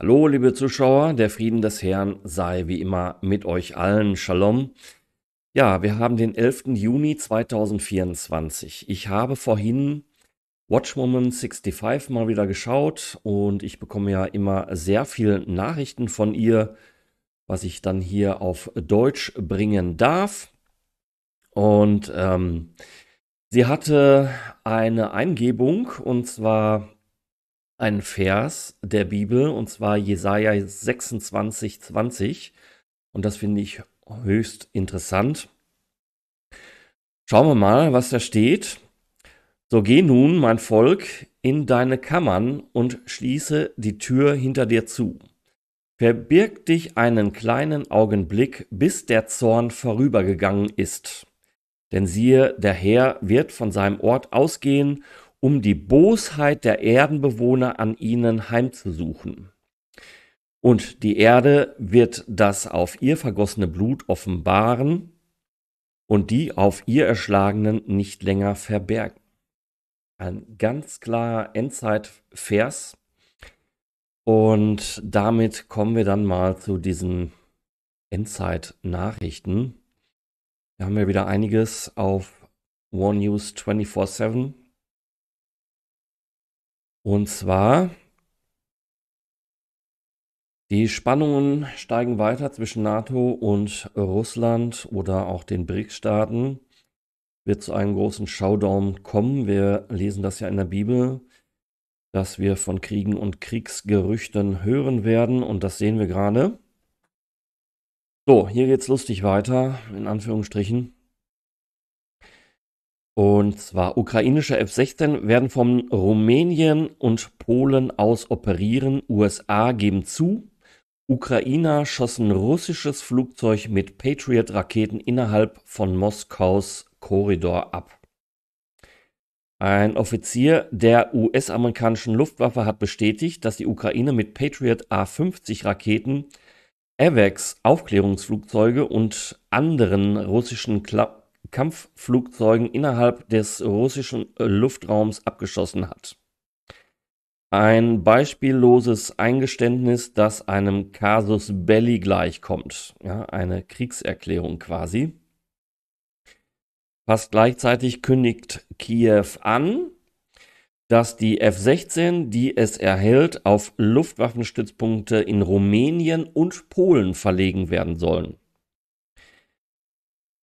Hallo, liebe Zuschauer, der Frieden des Herrn sei wie immer mit euch allen. Shalom. Ja, wir haben den 11. Juni 2024. Ich habe vorhin Watchwoman 65 mal wieder geschaut und ich bekomme ja immer sehr viele Nachrichten von ihr, was ich dann hier auf Deutsch bringen darf. Und ähm, sie hatte eine Eingebung und zwar ein Vers der Bibel, und zwar Jesaja 26, 20. Und das finde ich höchst interessant. Schauen wir mal, was da steht. So geh nun, mein Volk, in deine Kammern und schließe die Tür hinter dir zu. Verbirg dich einen kleinen Augenblick, bis der Zorn vorübergegangen ist. Denn siehe, der Herr wird von seinem Ort ausgehen um die Bosheit der Erdenbewohner an ihnen heimzusuchen. Und die Erde wird das auf ihr vergossene Blut offenbaren und die auf ihr erschlagenen nicht länger verbergen. Ein ganz klarer Endzeitvers. Und damit kommen wir dann mal zu diesen Endzeit-Nachrichten. Wir haben ja wieder einiges auf One News 24-7 und zwar, die Spannungen steigen weiter zwischen NATO und Russland oder auch den BRICS-Staaten. Wird zu einem großen Showdown kommen. Wir lesen das ja in der Bibel, dass wir von Kriegen und Kriegsgerüchten hören werden. Und das sehen wir gerade. So, hier geht's lustig weiter, in Anführungsstrichen. Und zwar ukrainische F-16 werden von Rumänien und Polen aus operieren. USA geben zu. Ukrainer schossen russisches Flugzeug mit Patriot-Raketen innerhalb von Moskaus Korridor ab. Ein Offizier der US-amerikanischen Luftwaffe hat bestätigt, dass die Ukraine mit Patriot A-50-Raketen AVAX Aufklärungsflugzeuge und anderen russischen Kla Kampfflugzeugen innerhalb des russischen äh, Luftraums abgeschossen hat. Ein beispielloses Eingeständnis, das einem Casus Belli gleichkommt, ja, eine Kriegserklärung quasi. Fast gleichzeitig kündigt Kiew an, dass die F-16, die es erhält, auf Luftwaffenstützpunkte in Rumänien und Polen verlegen werden sollen.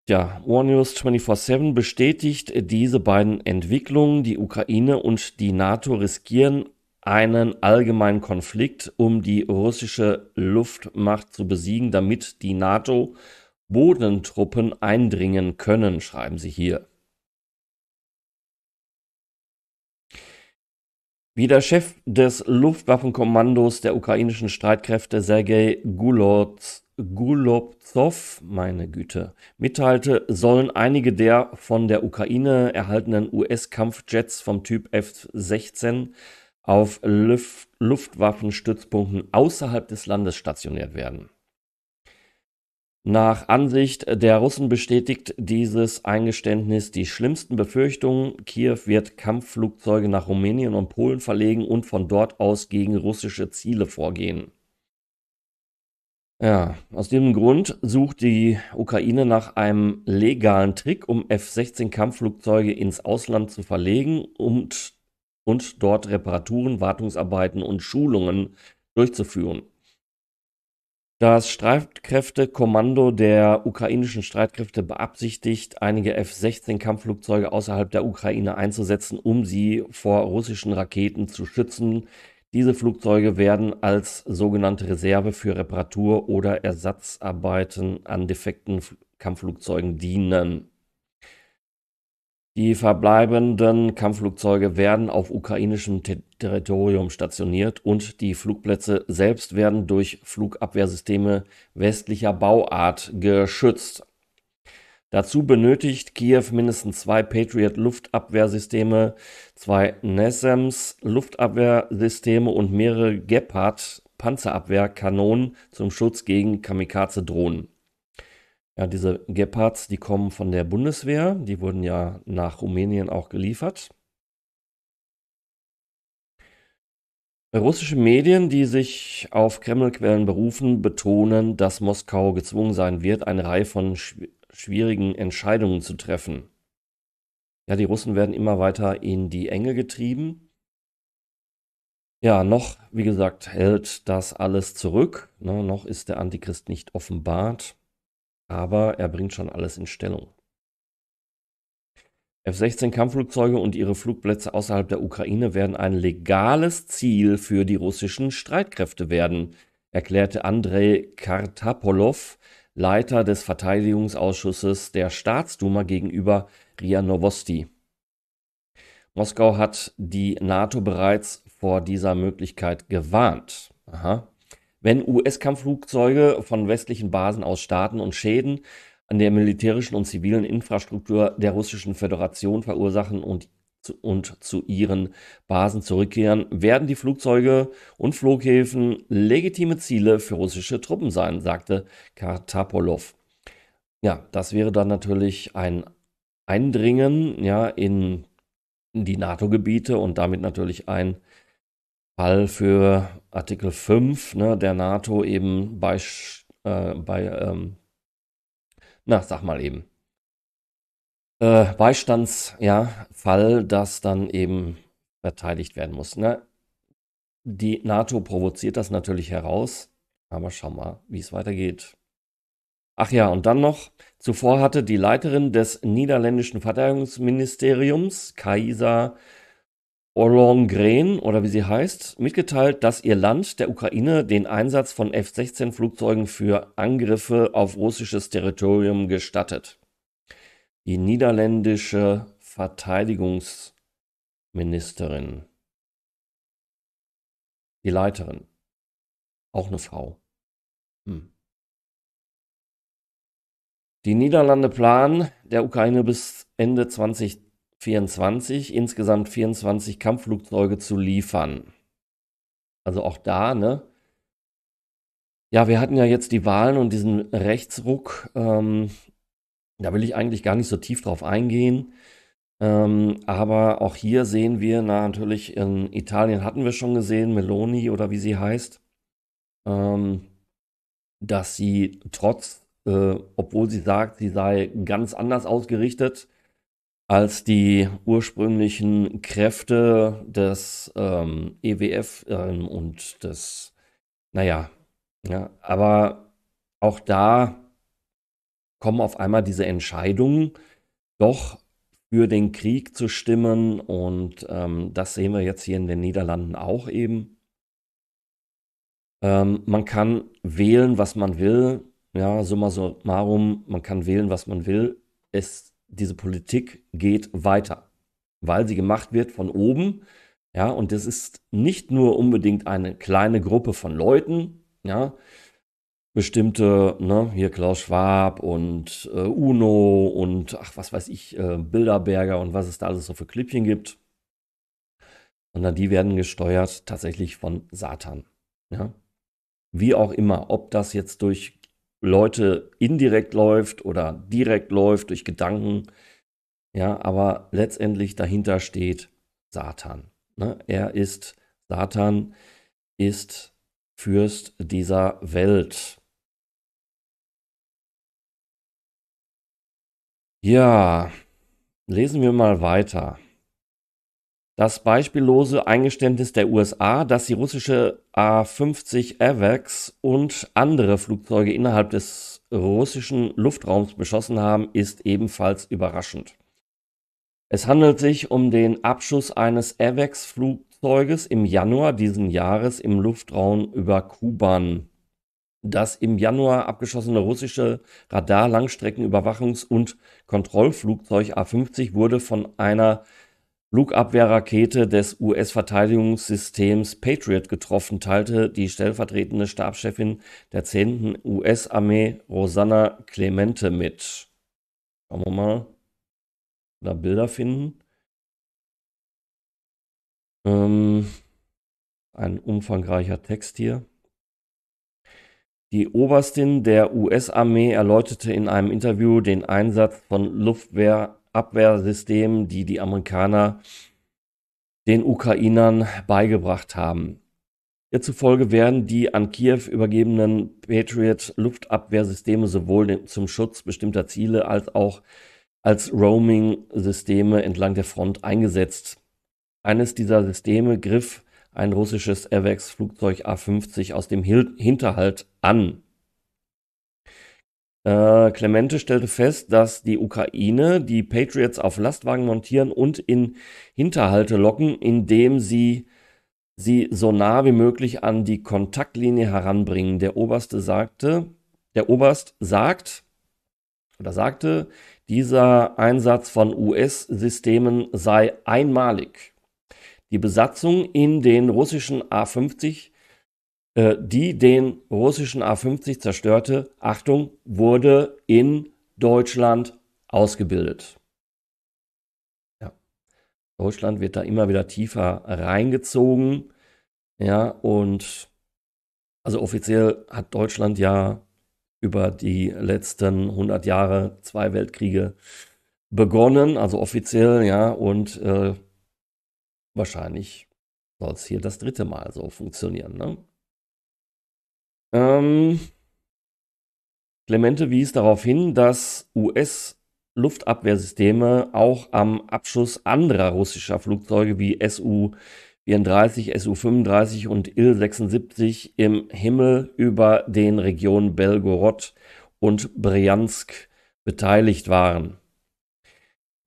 Ja, One News 24-7 bestätigt diese beiden Entwicklungen. Die Ukraine und die NATO riskieren einen allgemeinen Konflikt, um die russische Luftmacht zu besiegen, damit die NATO Bodentruppen eindringen können, schreiben sie hier. Wie der Chef des Luftwaffenkommandos der ukrainischen Streitkräfte Sergei Gulotz Gulobzow, meine Güte, mitteilte, sollen einige der von der Ukraine erhaltenen US-Kampfjets vom Typ F-16 auf Luft Luftwaffenstützpunkten außerhalb des Landes stationiert werden. Nach Ansicht der Russen bestätigt dieses Eingeständnis die schlimmsten Befürchtungen. Kiew wird Kampfflugzeuge nach Rumänien und Polen verlegen und von dort aus gegen russische Ziele vorgehen. Ja, aus diesem Grund sucht die Ukraine nach einem legalen Trick, um F-16 Kampfflugzeuge ins Ausland zu verlegen und, und dort Reparaturen, Wartungsarbeiten und Schulungen durchzuführen. Das Streitkräftekommando der ukrainischen Streitkräfte beabsichtigt, einige F-16 Kampfflugzeuge außerhalb der Ukraine einzusetzen, um sie vor russischen Raketen zu schützen, diese Flugzeuge werden als sogenannte Reserve für Reparatur oder Ersatzarbeiten an defekten Kampfflugzeugen dienen. Die verbleibenden Kampfflugzeuge werden auf ukrainischem Territorium stationiert und die Flugplätze selbst werden durch Flugabwehrsysteme westlicher Bauart geschützt. Dazu benötigt Kiew mindestens zwei Patriot-Luftabwehrsysteme, zwei NASAMS Luftabwehrsysteme und mehrere Gepard Panzerabwehrkanonen zum Schutz gegen Kamikaze-Drohnen. Ja, diese Gepards, die kommen von der Bundeswehr, die wurden ja nach Rumänien auch geliefert. Russische Medien, die sich auf Kremlquellen berufen, betonen, dass Moskau gezwungen sein wird, eine Reihe von schwierigen Entscheidungen zu treffen. Ja, die Russen werden immer weiter in die Enge getrieben. Ja, noch, wie gesagt, hält das alles zurück. Ne, noch ist der Antichrist nicht offenbart, aber er bringt schon alles in Stellung. F-16 Kampfflugzeuge und ihre Flugplätze außerhalb der Ukraine werden ein legales Ziel für die russischen Streitkräfte werden, erklärte Andrei Kartapolow, Leiter des Verteidigungsausschusses der Staatsduma gegenüber RIA Novosti. Moskau hat die NATO bereits vor dieser Möglichkeit gewarnt. Aha. Wenn US-Kampfflugzeuge von westlichen Basen aus starten und Schäden an der militärischen und zivilen Infrastruktur der Russischen Föderation verursachen und und zu ihren Basen zurückkehren, werden die Flugzeuge und Flughäfen legitime Ziele für russische Truppen sein, sagte Kartapolov. Ja, das wäre dann natürlich ein Eindringen ja, in, die NATO-Gebiete und damit natürlich ein Fall für Artikel 5 ne, der NATO eben bei, äh, bei ähm, na, sag mal eben, äh, Beistandsfall, ja, das dann eben verteidigt werden muss. Ne? Die NATO provoziert das natürlich heraus, aber schau mal, wie es weitergeht. Ach ja, und dann noch, zuvor hatte die Leiterin des niederländischen Verteidigungsministeriums, Kaiser Ollongren oder wie sie heißt, mitgeteilt, dass ihr Land der Ukraine den Einsatz von F-16-Flugzeugen für Angriffe auf russisches Territorium gestattet. Die niederländische Verteidigungsministerin, die Leiterin, auch eine Frau. Hm. Die Niederlande planen der Ukraine bis Ende 2020 24 insgesamt 24 Kampfflugzeuge zu liefern. Also auch da, ne? Ja, wir hatten ja jetzt die Wahlen und diesen Rechtsruck. Ähm, da will ich eigentlich gar nicht so tief drauf eingehen. Ähm, aber auch hier sehen wir, na, natürlich in Italien hatten wir schon gesehen, Meloni oder wie sie heißt, ähm, dass sie trotz, äh, obwohl sie sagt, sie sei ganz anders ausgerichtet, als die ursprünglichen Kräfte des ähm, EWF ähm, und des, naja, ja, aber auch da kommen auf einmal diese Entscheidungen, doch für den Krieg zu stimmen und ähm, das sehen wir jetzt hier in den Niederlanden auch eben. Ähm, man kann wählen, was man will, ja, summa summarum, man kann wählen, was man will. Es diese Politik geht weiter, weil sie gemacht wird von oben. Ja, und das ist nicht nur unbedingt eine kleine Gruppe von Leuten, ja, bestimmte, ne, hier Klaus Schwab und äh, Uno und ach, was weiß ich, äh, Bilderberger und was es da alles so für Klippchen gibt, sondern die werden gesteuert tatsächlich von Satan. Ja. Wie auch immer, ob das jetzt durch Leute indirekt läuft oder direkt läuft durch Gedanken. Ja, aber letztendlich dahinter steht Satan. Ne? Er ist, Satan ist Fürst dieser Welt. Ja, lesen wir mal weiter. Das beispiellose Eingeständnis der USA, dass die russische A-50 AVAX und andere Flugzeuge innerhalb des russischen Luftraums beschossen haben, ist ebenfalls überraschend. Es handelt sich um den Abschuss eines AVAX-Flugzeuges im Januar diesen Jahres im Luftraum über Kuban. Das im Januar abgeschossene russische Radar-Langstreckenüberwachungs- und Kontrollflugzeug A-50 wurde von einer Flugabwehrrakete des US-Verteidigungssystems Patriot getroffen, teilte die stellvertretende Stabschefin der 10. US-Armee Rosanna Clemente mit. Schauen wir mal, da Bilder finden. Ähm, ein umfangreicher Text hier. Die Oberstin der US-Armee erläuterte in einem Interview den Einsatz von Luftwehr Abwehrsystemen, die die Amerikaner den Ukrainern beigebracht haben. Ihr zufolge werden die an Kiew übergebenen Patriot-Luftabwehrsysteme sowohl zum Schutz bestimmter Ziele als auch als Roaming-Systeme entlang der Front eingesetzt. Eines dieser Systeme griff ein russisches Airwax-Flugzeug A-50 aus dem Hinterhalt an. Äh, Clemente stellte fest, dass die Ukraine die Patriots auf Lastwagen montieren und in Hinterhalte locken, indem sie sie so nah wie möglich an die Kontaktlinie heranbringen. Der Oberste sagte, der Oberst sagt oder sagte, dieser Einsatz von US-Systemen sei einmalig. Die Besatzung in den russischen A-50, äh, die den russischen A-50 zerstörte, Achtung, wurde in Deutschland ausgebildet. Ja. Deutschland wird da immer wieder tiefer reingezogen. Ja, und also offiziell hat Deutschland ja über die letzten 100 Jahre zwei Weltkriege begonnen, also offiziell, ja, und äh, wahrscheinlich soll es hier das dritte Mal so funktionieren. Ne? Ähm, Clemente wies darauf hin, dass US-Luftabwehrsysteme auch am Abschuss anderer russischer Flugzeuge wie Su-34, Su-35 und Il-76 im Himmel über den Regionen Belgorod und Bryansk beteiligt waren.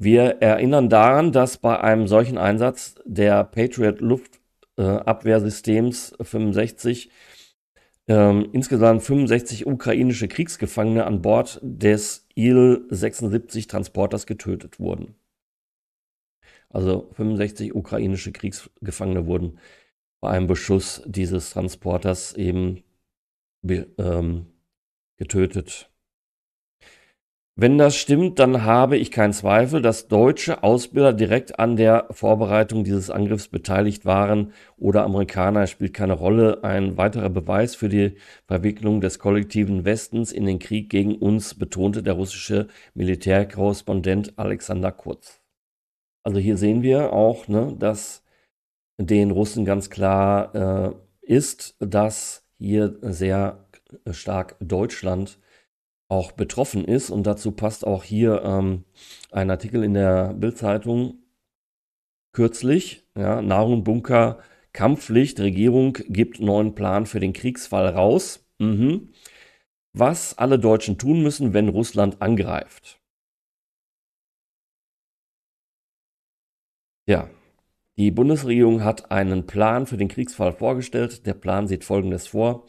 Wir erinnern daran, dass bei einem solchen Einsatz der Patriot Luftabwehrsystems 65 ähm, insgesamt 65 ukrainische Kriegsgefangene an Bord des Il-76 Transporters getötet wurden. Also 65 ukrainische Kriegsgefangene wurden bei einem Beschuss dieses Transporters eben ähm, getötet. Wenn das stimmt, dann habe ich keinen Zweifel, dass deutsche Ausbilder direkt an der Vorbereitung dieses Angriffs beteiligt waren oder Amerikaner spielt keine Rolle. Ein weiterer Beweis für die Verwicklung des kollektiven Westens in den Krieg gegen uns betonte der russische Militärkorrespondent Alexander Kurz. Also hier sehen wir auch, ne, dass den Russen ganz klar äh, ist, dass hier sehr stark Deutschland auch betroffen ist. Und dazu passt auch hier ähm, ein Artikel in der Bildzeitung kürzlich. Ja, Nahrung, Bunker, Kampfpflicht, Regierung gibt neuen Plan für den Kriegsfall raus. Mhm. Was alle Deutschen tun müssen, wenn Russland angreift. Ja, die Bundesregierung hat einen Plan für den Kriegsfall vorgestellt. Der Plan sieht Folgendes vor.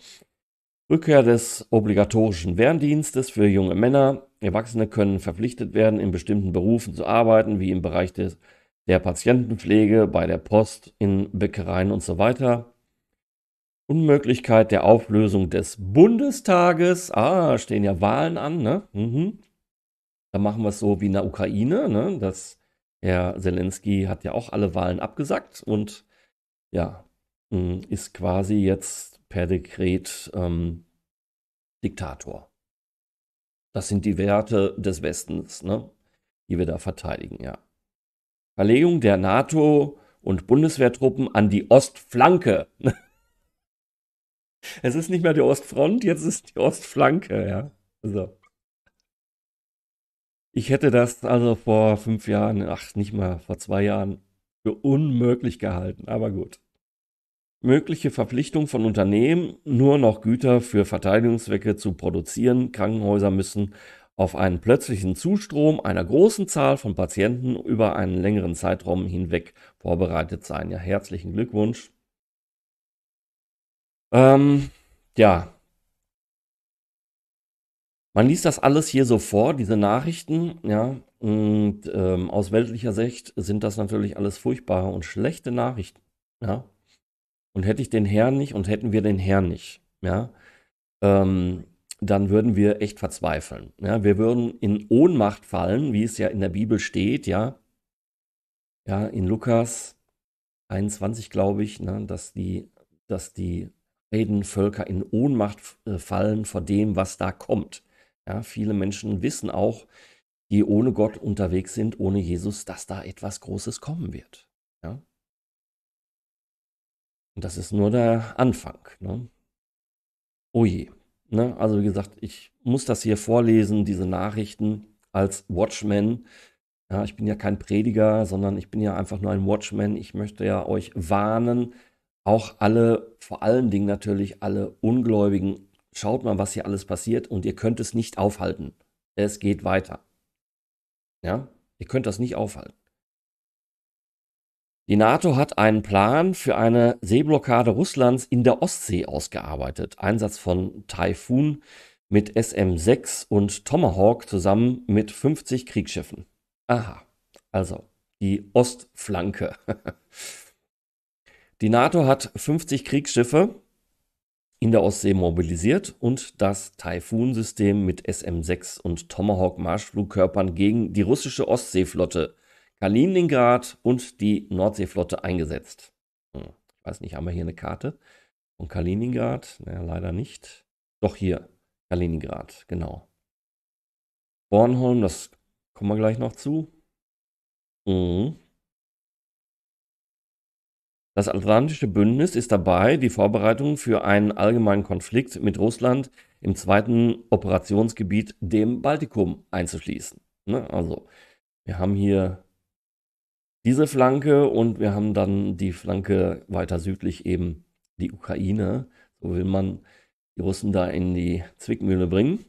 Rückkehr des obligatorischen Wehrdienstes für junge Männer. Erwachsene können verpflichtet werden, in bestimmten Berufen zu arbeiten, wie im Bereich des, der Patientenpflege, bei der Post, in Bäckereien und so weiter. Unmöglichkeit der Auflösung des Bundestages. Ah, stehen ja Wahlen an, ne? Mhm. Da machen wir es so wie in der Ukraine, ne? Das Herr Zelensky hat ja auch alle Wahlen abgesagt und ja, mm, ist quasi jetzt per Dekret ähm, Diktator. Das sind die Werte des Westens, ne, die wir da verteidigen, ja. Verlegung der NATO und Bundeswehrtruppen an die Ostflanke. es ist nicht mehr die Ostfront, jetzt ist die Ostflanke, ja. So. Ich hätte das also vor fünf Jahren, ach, nicht mal vor zwei Jahren, für unmöglich gehalten, aber gut mögliche Verpflichtung von Unternehmen, nur noch Güter für Verteidigungszwecke zu produzieren. Krankenhäuser müssen auf einen plötzlichen Zustrom einer großen Zahl von Patienten über einen längeren Zeitraum hinweg vorbereitet sein. Ja, herzlichen Glückwunsch. Ähm, ja. Man liest das alles hier so vor, diese Nachrichten, ja, und ähm, aus weltlicher Sicht sind das natürlich alles furchtbare und schlechte Nachrichten, ja. Und hätte ich den Herrn nicht und hätten wir den Herrn nicht, ja, ähm, dann würden wir echt verzweifeln. Ja, wir würden in Ohnmacht fallen, wie es ja in der Bibel steht, ja. Ja, in Lukas 21, glaube ich, ne, dass die, dass die Heidenvölker in Ohnmacht äh, fallen vor dem, was da kommt. Ja, viele Menschen wissen auch, die ohne Gott unterwegs sind, ohne Jesus, dass da etwas Großes kommen wird. Ja? Und das ist nur der Anfang. Ne? Oh je. Ne? Also wie gesagt, ich muss das hier vorlesen, diese Nachrichten als Watchman. Ja, ich bin ja kein Prediger, sondern ich bin ja einfach nur ein Watchman. Ich möchte ja euch warnen, auch alle, vor allen Dingen natürlich alle Ungläubigen, schaut mal, was hier alles passiert und ihr könnt es nicht aufhalten. Es geht weiter. Ja, ihr könnt das nicht aufhalten. Die NATO hat einen Plan für eine Seeblockade Russlands in der Ostsee ausgearbeitet. Einsatz von Taifun mit SM-6 und Tomahawk zusammen mit 50 Kriegsschiffen. Aha, also die Ostflanke. die NATO hat 50 Kriegsschiffe in der Ostsee mobilisiert und das Taifun-System mit SM-6 und Tomahawk-Marschflugkörpern gegen die russische Ostseeflotte Kaliningrad und die Nordseeflotte eingesetzt. Hm, ich weiß nicht, haben wir hier eine Karte von Kaliningrad? Naja, leider nicht. Doch hier, Kaliningrad, genau. Bornholm, das kommen wir gleich noch zu. Mhm. Das Atlantische Bündnis ist dabei, die Vorbereitungen für einen allgemeinen Konflikt mit Russland im zweiten Operationsgebiet, dem Baltikum, einzuschließen. Ne? Also, wir haben hier diese Flanke und wir haben dann die Flanke weiter südlich eben die Ukraine. So will man die Russen da in die Zwickmühle bringen.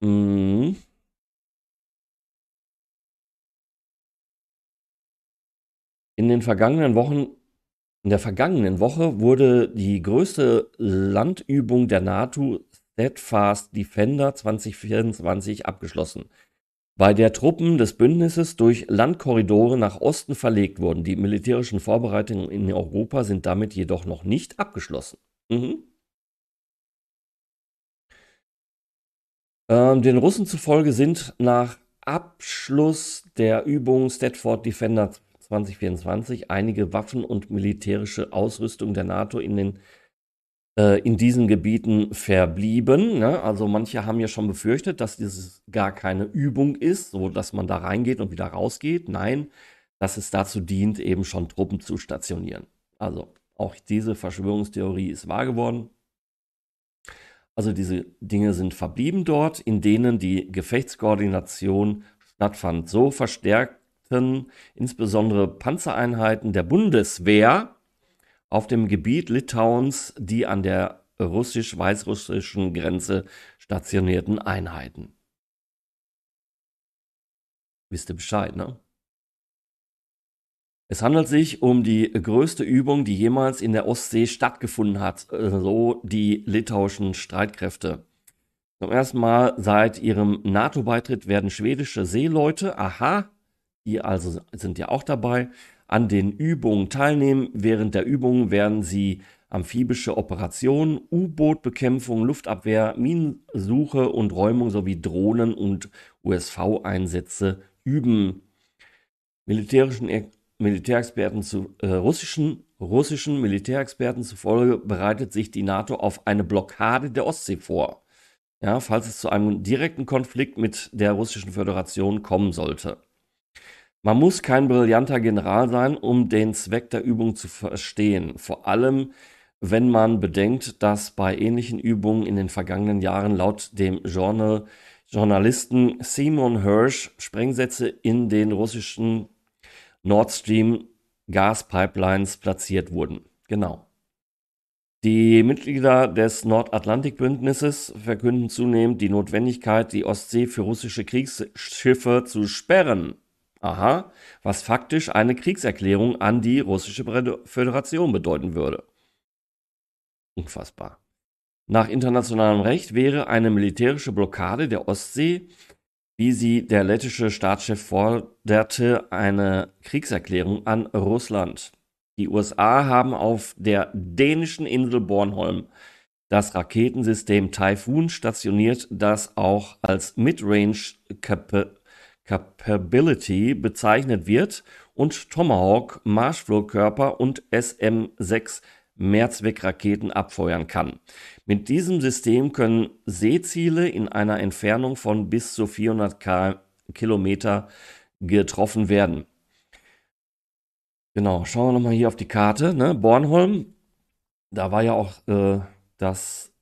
Mhm. In den vergangenen Wochen, in der vergangenen Woche wurde die größte Landübung der NATO Steadfast Defender 2024 abgeschlossen bei der Truppen des Bündnisses durch Landkorridore nach Osten verlegt wurden. Die militärischen Vorbereitungen in Europa sind damit jedoch noch nicht abgeschlossen. Mhm. Ähm, den Russen zufolge sind nach Abschluss der Übung Stedford Defender 2024 einige Waffen und militärische Ausrüstung der NATO in den äh, in diesen Gebieten verblieben. Ne? Also manche haben ja schon befürchtet, dass dieses gar keine Übung ist, so dass man da reingeht und wieder rausgeht. Nein, dass es dazu dient, eben schon Truppen zu stationieren. Also auch diese Verschwörungstheorie ist wahr geworden. Also diese Dinge sind verblieben dort, in denen die Gefechtskoordination stattfand. So verstärkten insbesondere Panzereinheiten der Bundeswehr auf dem Gebiet Litauens die an der russisch-weißrussischen Grenze stationierten Einheiten. Wisst ihr Bescheid, ne? Es handelt sich um die größte Übung, die jemals in der Ostsee stattgefunden hat, so die litauischen Streitkräfte. Zum ersten Mal seit ihrem NATO-Beitritt werden schwedische Seeleute, aha, die also sind ja auch dabei, an den Übungen teilnehmen. Während der Übungen werden sie amphibische Operationen, U-Boot-Bekämpfung, Luftabwehr, Minensuche und Räumung sowie Drohnen- und USV-Einsätze üben. Militärischen er Militärexperten zu äh, russischen, russischen Militärexperten zufolge bereitet sich die NATO auf eine Blockade der Ostsee vor. Ja, falls es zu einem direkten Konflikt mit der russischen Föderation kommen sollte. Man muss kein brillanter General sein, um den Zweck der Übung zu verstehen. Vor allem, wenn man bedenkt, dass bei ähnlichen Übungen in den vergangenen Jahren laut dem Journal Journalisten Simon Hirsch Sprengsätze in den russischen Nord Stream Gaspipelines platziert wurden. Genau. Die Mitglieder des Nordatlantikbündnisses verkünden zunehmend die Notwendigkeit, die Ostsee für russische Kriegsschiffe zu sperren. Aha, was faktisch eine Kriegserklärung an die russische Föderation bedeuten würde. Unfassbar. Nach internationalem Recht wäre eine militärische Blockade der Ostsee, wie sie der lettische Staatschef forderte, eine Kriegserklärung an Russland. Die USA haben auf der dänischen Insel Bornholm das Raketensystem Typhoon stationiert, das auch als Midrange Capability bezeichnet wird und Tomahawk Marschflugkörper und SM-6 Mehrzweckraketen abfeuern kann. Mit diesem System können Seeziele in einer Entfernung von bis zu 400 Kilometer getroffen werden. Genau, schauen wir nochmal hier auf die Karte. Ne? Bornholm, da war ja auch äh, das,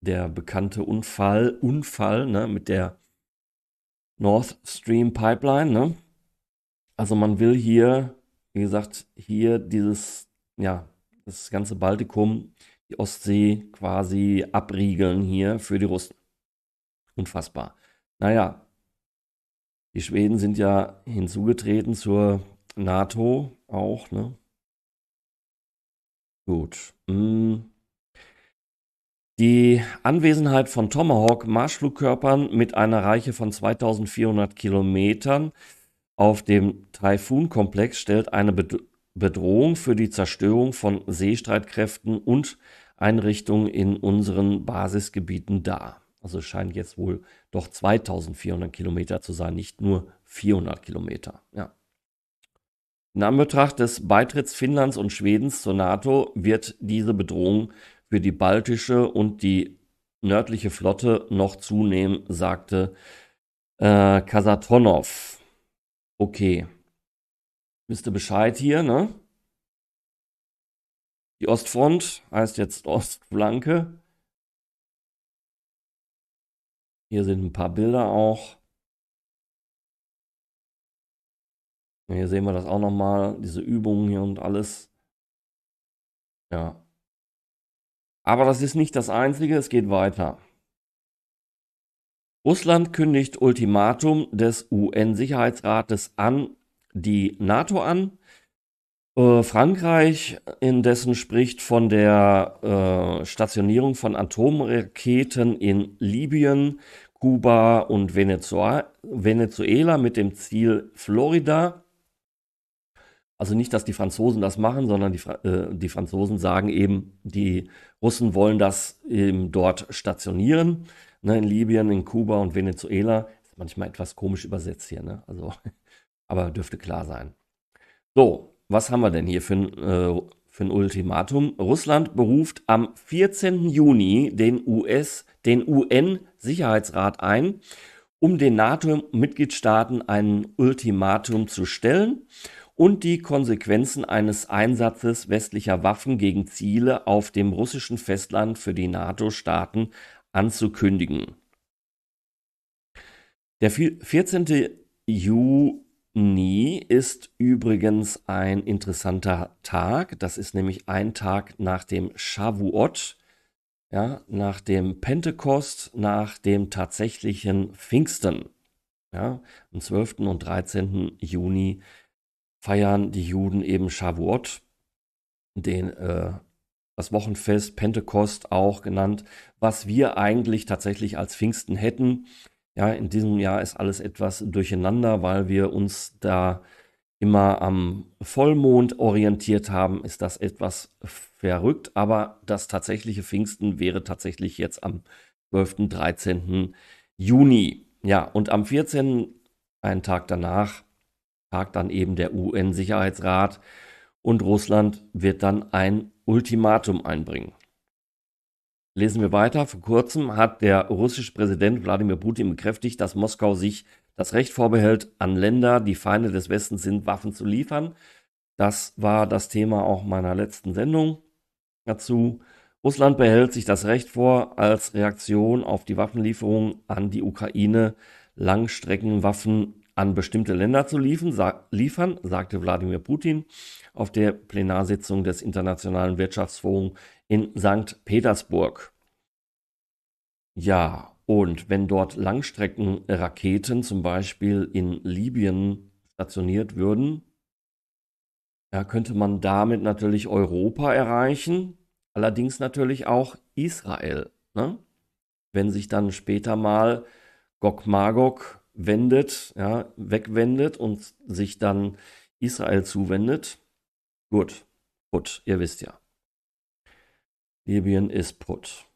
der bekannte Unfall, Unfall ne? mit der North Stream Pipeline. Ne? Also man will hier, wie gesagt, hier dieses, ja, das ganze Baltikum, die Ostsee quasi abriegeln hier für die Russen. Unfassbar. Naja, die Schweden sind ja hinzugetreten zur NATO auch, ne? Gut. Hm. Die Anwesenheit von Tomahawk-Marschflugkörpern mit einer Reiche von 2400 Kilometern auf dem Taifun-Komplex stellt eine Bedrohung für die Zerstörung von Seestreitkräften und Einrichtungen in unseren Basisgebieten dar. Also scheint jetzt wohl doch 2400 Kilometer zu sein, nicht nur 400 Kilometer. Ja. In Anbetracht des Beitritts Finnlands und Schwedens zur NATO wird diese Bedrohung für die baltische und die nördliche Flotte noch zunehmen, sagte äh, Kasatonov. Okay. Wisst ihr Bescheid hier, ne? Die Ostfront heißt jetzt Ostflanke. Hier sind ein paar Bilder auch. Hier sehen wir das auch nochmal, diese Übungen hier und alles. Ja. Aber das ist nicht das Einzige, es geht weiter. Russland kündigt Ultimatum des UN-Sicherheitsrates an die NATO an. Äh, Frankreich indessen spricht von der äh, Stationierung von Atomraketen in Libyen, Kuba und Venezuela mit dem Ziel Florida. Also nicht, dass die Franzosen das machen, sondern die, äh, die Franzosen sagen eben, die Russen wollen das eben dort stationieren. Ne, in Libyen, in Kuba und Venezuela. Ist manchmal etwas komisch übersetzt hier, ne? Also, aber dürfte klar sein. So, was haben wir denn hier für ein, äh, für ein Ultimatum? Russland beruft am 14. Juni den US, den UN-Sicherheitsrat ein, um den NATO-Mitgliedstaaten ein Ultimatum zu stellen und die Konsequenzen eines Einsatzes westlicher Waffen gegen Ziele auf dem russischen Festland für die NATO-Staaten anzukündigen. Der 14. Juni ist übrigens ein interessanter Tag. Das ist nämlich ein Tag nach dem Shavuot, ja, nach dem Pentekost, nach dem tatsächlichen Pfingsten. Ja, am 12. und 13. Juni feiern die Juden eben Shavuot, den, äh, das Wochenfest, Pentekost auch genannt, was wir eigentlich tatsächlich als Pfingsten hätten. Ja, in diesem Jahr ist alles etwas durcheinander, weil wir uns da immer am Vollmond orientiert haben, ist das etwas verrückt, aber das tatsächliche Pfingsten wäre tatsächlich jetzt am 12. 13. Juni. Ja, und am 14., einen Tag danach, tagt dann eben der UN-Sicherheitsrat und Russland wird dann ein Ultimatum einbringen. Lesen wir weiter. Vor kurzem hat der russische Präsident Wladimir Putin bekräftigt, dass Moskau sich das Recht vorbehält, an Länder, die Feinde des Westens sind, Waffen zu liefern. Das war das Thema auch meiner letzten Sendung dazu. Russland behält sich das Recht vor, als Reaktion auf die Waffenlieferung an die Ukraine Langstreckenwaffen an bestimmte Länder zu liefern, sa liefern, sagte Wladimir Putin auf der Plenarsitzung des Internationalen Wirtschaftsforums in St. Petersburg. Ja, und wenn dort Langstreckenraketen zum Beispiel in Libyen stationiert würden, ja, könnte man damit natürlich Europa erreichen, allerdings natürlich auch Israel. Ne? Wenn sich dann später mal Gog Magog wendet, ja, wegwendet und sich dann Israel zuwendet. Gut, put, ihr wisst ja. Libyen ist put.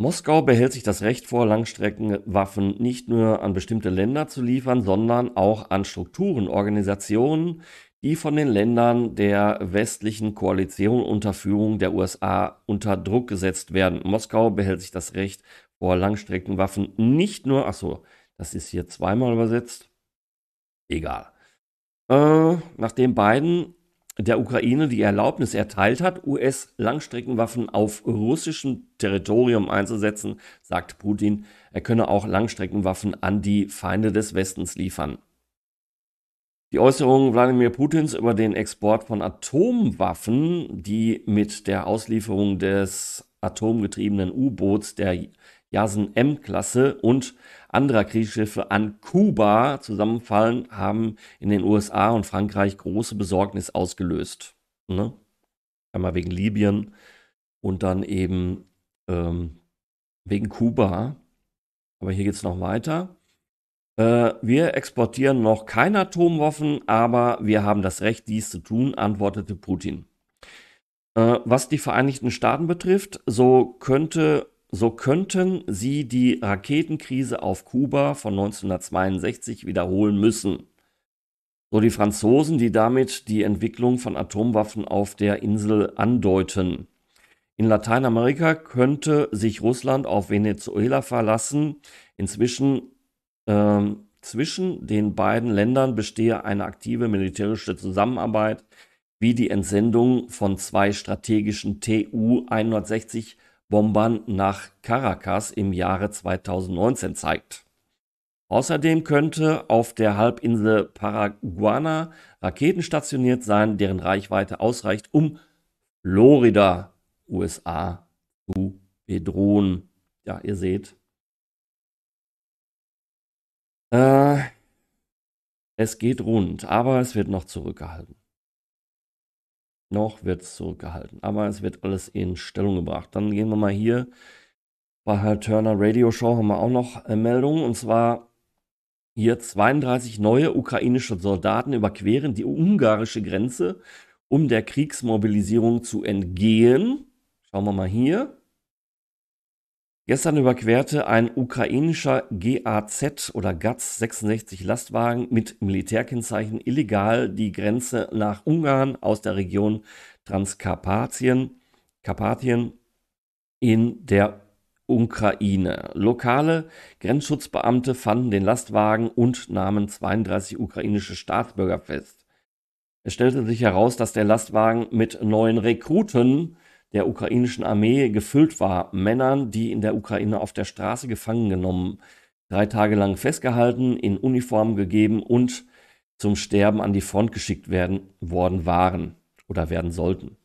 Moskau behält sich das Recht vor, Langstreckenwaffen nicht nur an bestimmte Länder zu liefern, sondern auch an Strukturen, Organisationen, die von den Ländern der westlichen Koalition unter Führung der USA unter Druck gesetzt werden. Moskau behält sich das Recht vor Langstreckenwaffen nicht nur, achso, das ist hier zweimal übersetzt. Egal. äh, nachdem Biden der Ukraine die Erlaubnis erteilt hat, US-Langstreckenwaffen auf russischem Territorium einzusetzen, sagt Putin, er könne auch Langstreckenwaffen an die Feinde des Westens liefern. Die Äußerungen Wladimir Putins über den Export von Atomwaffen, die mit der Auslieferung des atomgetriebenen U-Boots der Yasen M-Klasse und anderer Kriegsschiffe an Kuba zusammenfallen, haben in den USA und Frankreich große Besorgnis ausgelöst. Ne? Einmal wegen Libyen und dann eben ähm, wegen Kuba. Aber hier geht es noch weiter. Äh, wir exportieren noch keine Atomwaffen, aber wir haben das Recht, dies zu tun, antwortete Putin. Äh, was die Vereinigten Staaten betrifft, so könnte so könnten sie die Raketenkrise auf Kuba von 1962 wiederholen müssen. So die Franzosen, die damit die Entwicklung von Atomwaffen auf der Insel andeuten. In Lateinamerika könnte sich Russland auf Venezuela verlassen. Inzwischen äh, zwischen den beiden Ländern bestehe eine aktive militärische Zusammenarbeit, wie die Entsendung von zwei strategischen Tu-160 Bombern nach Caracas im Jahre 2019 zeigt. Außerdem könnte auf der Halbinsel Paraguana Raketen stationiert sein, deren Reichweite ausreicht, um Florida, USA, zu bedrohen. Ja, ihr seht. Äh, es geht rund, aber es wird noch zurückgehalten. Noch wird es zurückgehalten. Aber es wird alles in Stellung gebracht. Dann gehen wir mal hier bei Herr Turner Radio Show haben wir auch noch äh, Meldungen. Und zwar hier 32 neue ukrainische Soldaten überqueren die ungarische Grenze, um der Kriegsmobilisierung zu entgehen. Schauen wir mal hier. Gestern überquerte ein ukrainischer GAZ oder GAZ 66 Lastwagen mit Militärkennzeichen illegal die Grenze nach Ungarn aus der Region Transkarpatien Karpatien in der Ukraine. Lokale Grenzschutzbeamte fanden den Lastwagen und nahmen 32 ukrainische Staatsbürger fest. Es stellte sich heraus, dass der Lastwagen mit neuen Rekruten der ukrainischen Armee gefüllt war. Männern, die in der Ukraine auf der Straße gefangen genommen, drei Tage lang festgehalten, in Uniform gegeben und zum Sterben an die Front geschickt werden worden waren oder werden sollten.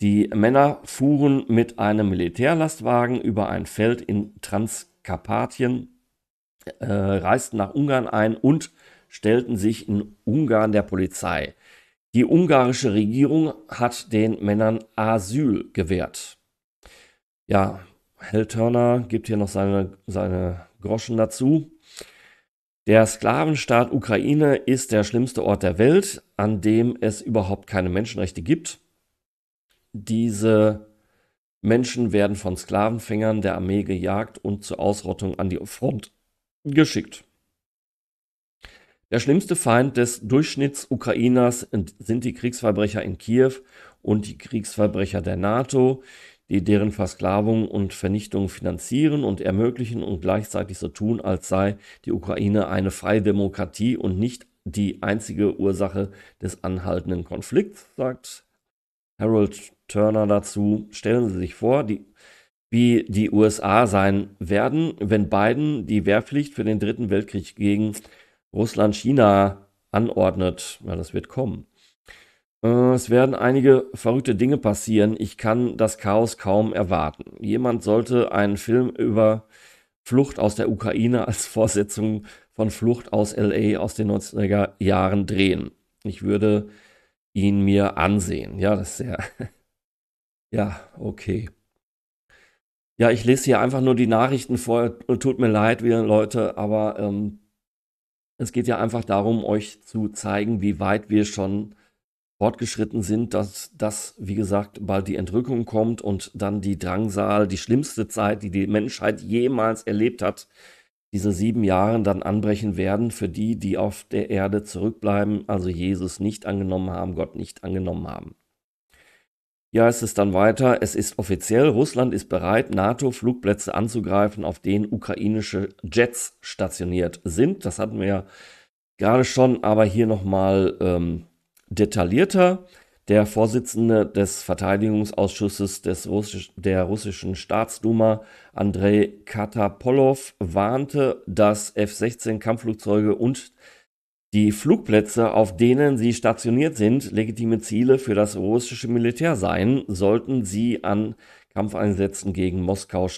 Die Männer fuhren mit einem Militärlastwagen über ein Feld in Transkarpatien, äh, reisten nach Ungarn ein und stellten sich in Ungarn der Polizei. Die ungarische Regierung hat den Männern Asyl gewährt. Ja, Hell Turner gibt hier noch seine, seine Groschen dazu. Der Sklavenstaat Ukraine ist der schlimmste Ort der Welt, an dem es überhaupt keine Menschenrechte gibt. Diese Menschen werden von Sklavenfängern der Armee gejagt und zur Ausrottung an die Front geschickt. Der schlimmste Feind des Durchschnitts-Ukrainers sind die Kriegsverbrecher in Kiew und die Kriegsverbrecher der NATO, die deren Versklavung und Vernichtung finanzieren und ermöglichen und gleichzeitig so tun, als sei die Ukraine eine freie Demokratie und nicht die einzige Ursache des anhaltenden Konflikts, sagt Harold Turner dazu. Stellen Sie sich vor, die, wie die USA sein werden, wenn Biden die Wehrpflicht für den Dritten Weltkrieg gegen Russland China anordnet. Ja, das wird kommen. Äh, es werden einige verrückte Dinge passieren. Ich kann das Chaos kaum erwarten. Jemand sollte einen Film über Flucht aus der Ukraine als Fortsetzung von Flucht aus LA aus den 90er Jahren drehen. Ich würde ihn mir ansehen. Ja, das ist sehr. ja, okay. Ja, ich lese hier einfach nur die Nachrichten vor. Tut mir leid, wieder Leute, aber ähm, es geht ja einfach darum, euch zu zeigen, wie weit wir schon fortgeschritten sind, dass das, wie gesagt, bald die Entrückung kommt und dann die Drangsal, die schlimmste Zeit, die die Menschheit jemals erlebt hat, diese sieben Jahre dann anbrechen werden für die, die auf der Erde zurückbleiben, also Jesus nicht angenommen haben, Gott nicht angenommen haben. Ja, es ist dann weiter. Es ist offiziell, Russland ist bereit, NATO-Flugplätze anzugreifen, auf denen ukrainische Jets stationiert sind. Das hatten wir ja gerade schon, aber hier nochmal ähm, detaillierter. Der Vorsitzende des Verteidigungsausschusses des Russisch, der russischen Staatsduma, Andrei Katapolov, warnte, dass F-16 Kampfflugzeuge und die Flugplätze, auf denen sie stationiert sind, legitime Ziele für das russische Militär seien, sollten sie an Kampfeinsätzen gegen Moskau,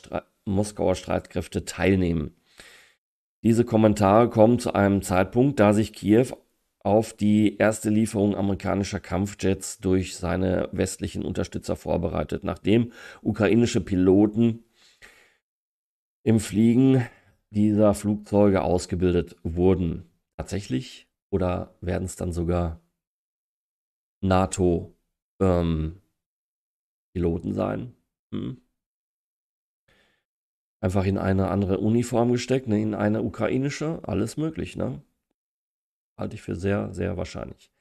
Moskauer Streitkräfte teilnehmen. Diese Kommentare kommen zu einem Zeitpunkt, da sich Kiew auf die erste Lieferung amerikanischer Kampfjets durch seine westlichen Unterstützer vorbereitet, nachdem ukrainische Piloten im Fliegen dieser Flugzeuge ausgebildet wurden. Tatsächlich? Oder werden es dann sogar NATO-Piloten ähm, sein? Hm einfach in eine andere Uniform gesteckt, ne, in eine ukrainische, alles möglich, ne? Halte ich für sehr, sehr wahrscheinlich.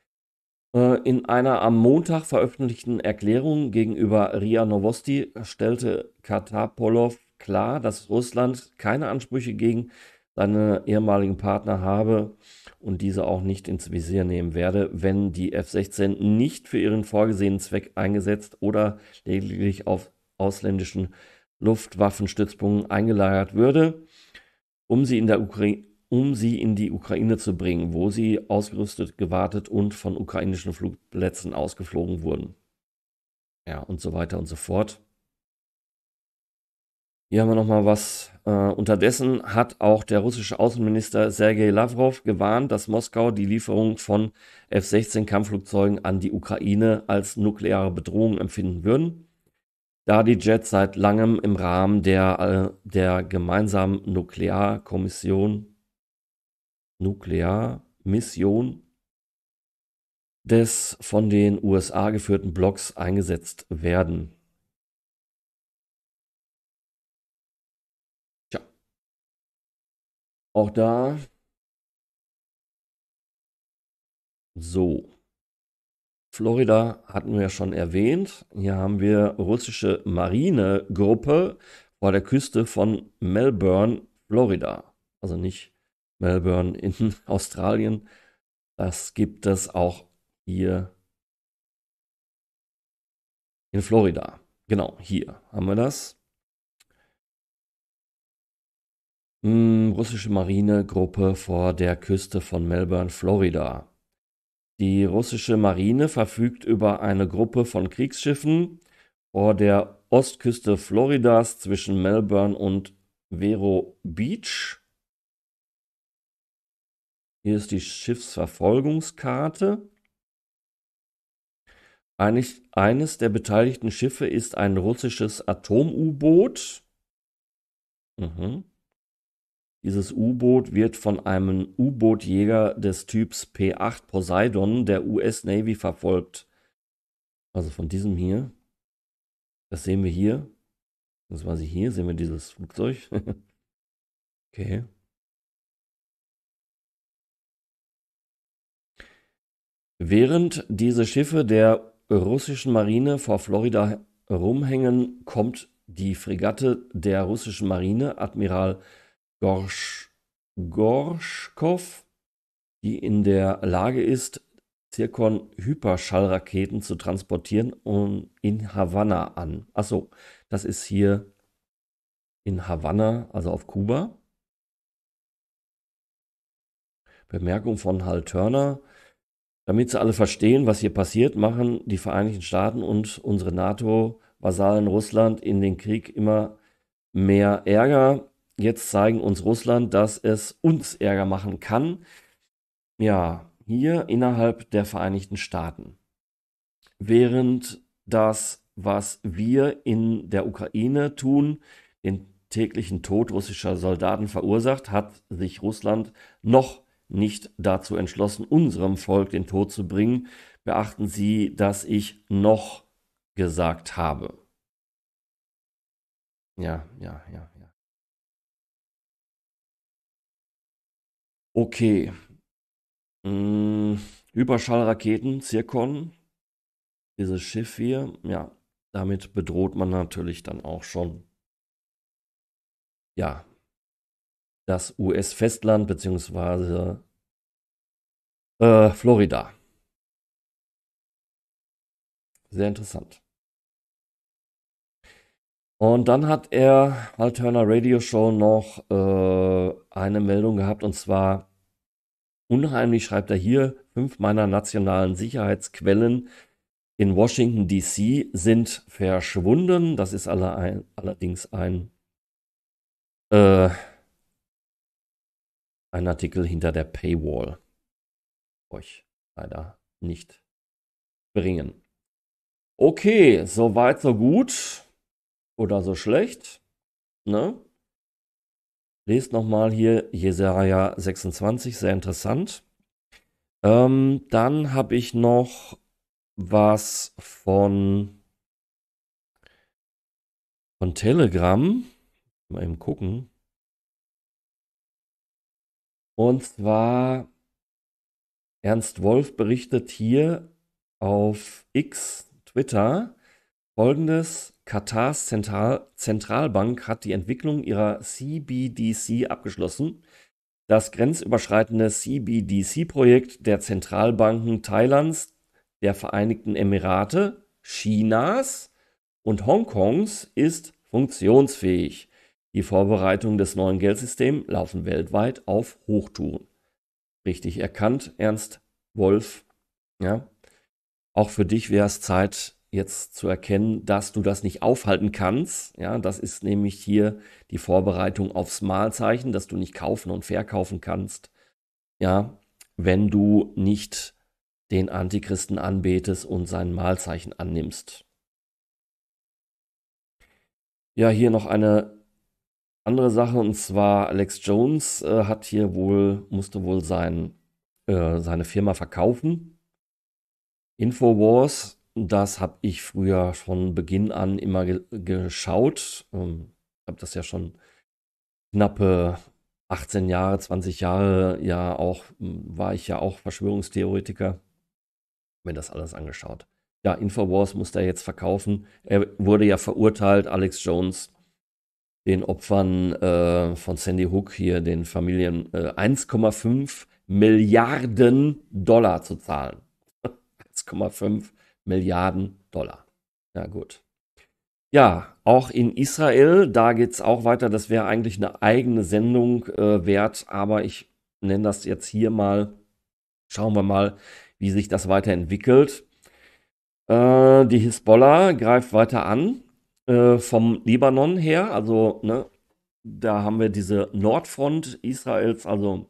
Äh, in einer am Montag veröffentlichten Erklärung gegenüber RIA Novosti stellte Katapolov klar, dass Russland keine Ansprüche gegen seine ehemaligen Partner habe und diese auch nicht ins Visier nehmen werde, wenn die F-16 nicht für ihren vorgesehenen Zweck eingesetzt oder lediglich auf ausländischen Luftwaffenstützpunkten eingelagert würde, um sie, in der um sie in die Ukraine zu bringen, wo sie ausgerüstet, gewartet und von ukrainischen Flugplätzen ausgeflogen wurden. Ja, und so weiter und so fort. Hier haben wir nochmal was. Äh, unterdessen hat auch der russische Außenminister Sergei Lavrov gewarnt, dass Moskau die Lieferung von F-16 Kampfflugzeugen an die Ukraine als nukleare Bedrohung empfinden würden da die Jets seit langem im Rahmen der, äh, der gemeinsamen Nuklearkommission, Nuklearmission des von den USA geführten Blocks eingesetzt werden. Auch da. So. Florida hatten wir schon erwähnt. Hier haben wir russische Marinegruppe vor der Küste von Melbourne, Florida. Also nicht Melbourne in Australien. Das gibt es auch hier in Florida. Genau, hier haben wir das. Hm, russische Marinegruppe vor der Küste von Melbourne, Florida. Die russische Marine verfügt über eine Gruppe von Kriegsschiffen vor der Ostküste Floridas zwischen Melbourne und Vero Beach. Hier ist die Schiffsverfolgungskarte. Eines der beteiligten Schiffe ist ein russisches Atom-U-Boot. Mhm. Dieses U-Boot wird von einem U-Bootjäger des Typs P-8 Poseidon der US Navy verfolgt. Also von diesem hier. Das sehen wir hier. Das war sie hier. Sehen wir dieses Flugzeug. okay. Während diese Schiffe der russischen Marine vor Florida rumhängen, kommt die Fregatte der russischen Marine, Admiral Gorsch, Gorschkow, die in der Lage ist, Zirkon-Hyperschallraketen zu transportieren und in Havanna an. Achso, das ist hier in Havanna, also auf Kuba. Bemerkung von Hal Turner. Damit sie alle verstehen, was hier passiert, machen die Vereinigten Staaten und unsere NATO-Vasallen Russland in den Krieg immer mehr Ärger jetzt zeigen uns Russland, dass es uns Ärger machen kann. Ja, hier innerhalb der Vereinigten Staaten. Während das, was wir in der Ukraine tun, den täglichen Tod russischer Soldaten verursacht, hat sich Russland noch nicht dazu entschlossen, unserem Volk den Tod zu bringen. Beachten Sie, dass ich noch gesagt habe. Ja, ja, ja. Okay. Hm, Überschallraketen, Zirkon, dieses Schiff hier, ja, damit bedroht man natürlich dann auch schon, ja, das US-Festland beziehungsweise Äh, Florida. Sehr interessant. Und dann hat er Alterna Radio Show noch äh, eine Meldung gehabt und zwar unheimlich schreibt er hier, fünf meiner nationalen Sicherheitsquellen in Washington DC sind verschwunden. Das ist alle ein, allerdings ein, äh, ein Artikel hinter der Paywall. Euch leider nicht bringen. Okay, so weit, so gut. Oder so schlecht. Ne? Lest nochmal hier Jesaja 26, sehr interessant. Ähm, dann habe ich noch was von, von Telegram. Mal eben gucken. Und zwar Ernst Wolf berichtet hier auf X, Twitter, folgendes. Katars Zentral Zentralbank hat die Entwicklung ihrer CBDC abgeschlossen. Das grenzüberschreitende CBDC-Projekt der Zentralbanken Thailands, der Vereinigten Emirate, Chinas und Hongkongs ist funktionsfähig. Die Vorbereitungen des neuen Geldsystems laufen weltweit auf Hochtouren. Richtig erkannt, Ernst Wolf. Ja. Auch für dich wäre es Zeit, jetzt zu erkennen, dass du das nicht aufhalten kannst. Ja, das ist nämlich hier die Vorbereitung aufs Mahlzeichen, dass du nicht kaufen und verkaufen kannst. Ja, wenn du nicht den Antichristen anbetest und sein Mahlzeichen annimmst. Ja, hier noch eine andere Sache und zwar Alex Jones äh, hat hier wohl musste wohl sein äh, seine Firma verkaufen. Infowars das habe ich früher von Beginn an immer ge geschaut. Ähm, habe das ja schon knappe 18 Jahre, 20 Jahre ja auch, hm, war ich ja auch Verschwörungstheoretiker. Mir das alles angeschaut. Ja, Infowars musste er jetzt verkaufen. Er wurde ja verurteilt, Alex Jones, den Opfern äh, von Sandy Hook hier, den Familien äh, 1,5 Milliarden Dollar zu zahlen. 1,5 Milliarden Dollar. Ja, gut. Ja, auch in Israel, da geht es auch weiter. Das wäre eigentlich eine eigene Sendung äh, wert, aber ich nenne das jetzt hier mal. Schauen wir mal, wie sich das weiterentwickelt. Äh, die Hisbollah greift weiter an äh, vom Libanon her. Also, ne, da haben wir diese Nordfront Israels. Also,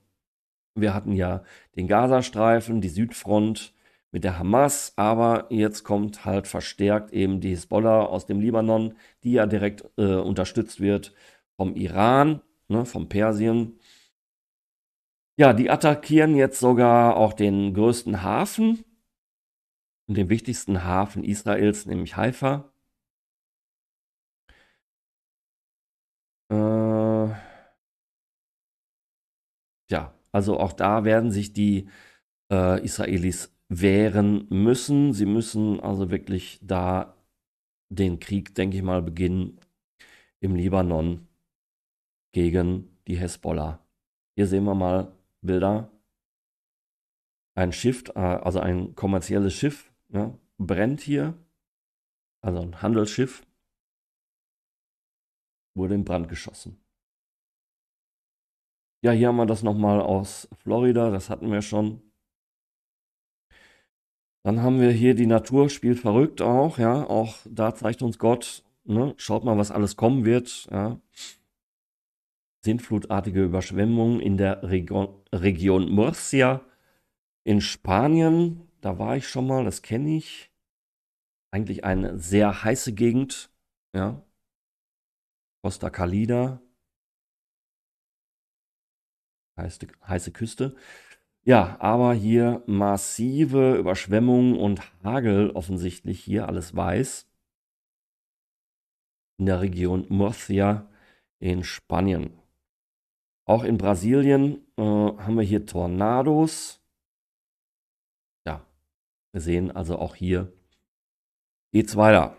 wir hatten ja den Gazastreifen, die Südfront mit der Hamas, aber jetzt kommt halt verstärkt eben die Hisbollah aus dem Libanon, die ja direkt äh, unterstützt wird vom Iran, ne, vom Persien. Ja, die attackieren jetzt sogar auch den größten Hafen, den wichtigsten Hafen Israels, nämlich Haifa. Äh, ja, also auch da werden sich die äh, Israelis wehren müssen. Sie müssen also wirklich da den Krieg, denke ich mal, beginnen im Libanon gegen die Hezbollah. Hier sehen wir mal Bilder. Ein Schiff, äh, also ein kommerzielles Schiff, ja, brennt hier. Also ein Handelsschiff wurde in Brand geschossen. Ja, hier haben wir das nochmal aus Florida, das hatten wir schon. Dann haben wir hier die Natur spielt verrückt auch, ja. Auch da zeigt uns Gott, ne? Schaut mal, was alles kommen wird, ja. Sintflutartige Überschwemmungen in der Region, Region Murcia in Spanien. Da war ich schon mal, das kenne ich. Eigentlich eine sehr heiße Gegend, ja. Costa Calida. Heiße, heiße Küste. Ja, aber hier massive Überschwemmungen und Hagel offensichtlich hier, alles weiß. In der Region Murcia in Spanien. Auch in Brasilien äh, haben wir hier Tornados. Ja, wir sehen also auch hier geht's weiter.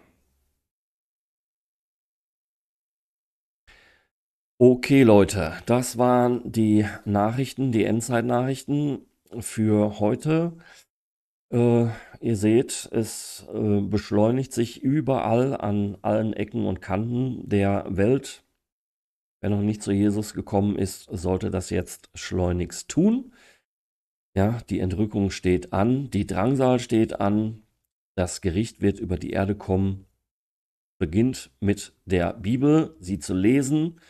Okay, Leute, das waren die Nachrichten, die Endzeit-Nachrichten. für heute. Äh, ihr seht, es äh, beschleunigt sich überall an allen Ecken und Kanten der Welt. Wer noch nicht zu Jesus gekommen ist, sollte das jetzt schleunigst tun. Ja, die Entrückung steht an, die Drangsal steht an, das Gericht wird über die Erde kommen. Beginnt mit der Bibel, sie zu lesen.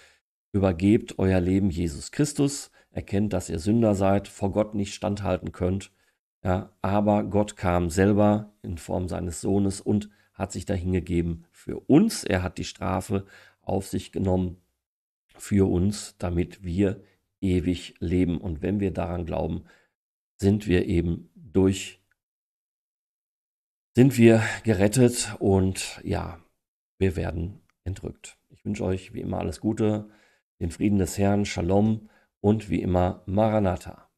Übergebt euer Leben Jesus Christus. Erkennt, dass ihr Sünder seid, vor Gott nicht standhalten könnt ja, aber Gott kam selber in Form seines Sohnes und hat sich dahingegeben für uns. Er hat die Strafe auf sich genommen für uns, damit wir ewig leben. Und wenn wir daran glauben, sind wir eben durch, sind wir gerettet und ja, wir werden entrückt. Ich wünsche euch wie immer alles Gute, den Frieden des Herrn, Shalom und wie immer Maranatha.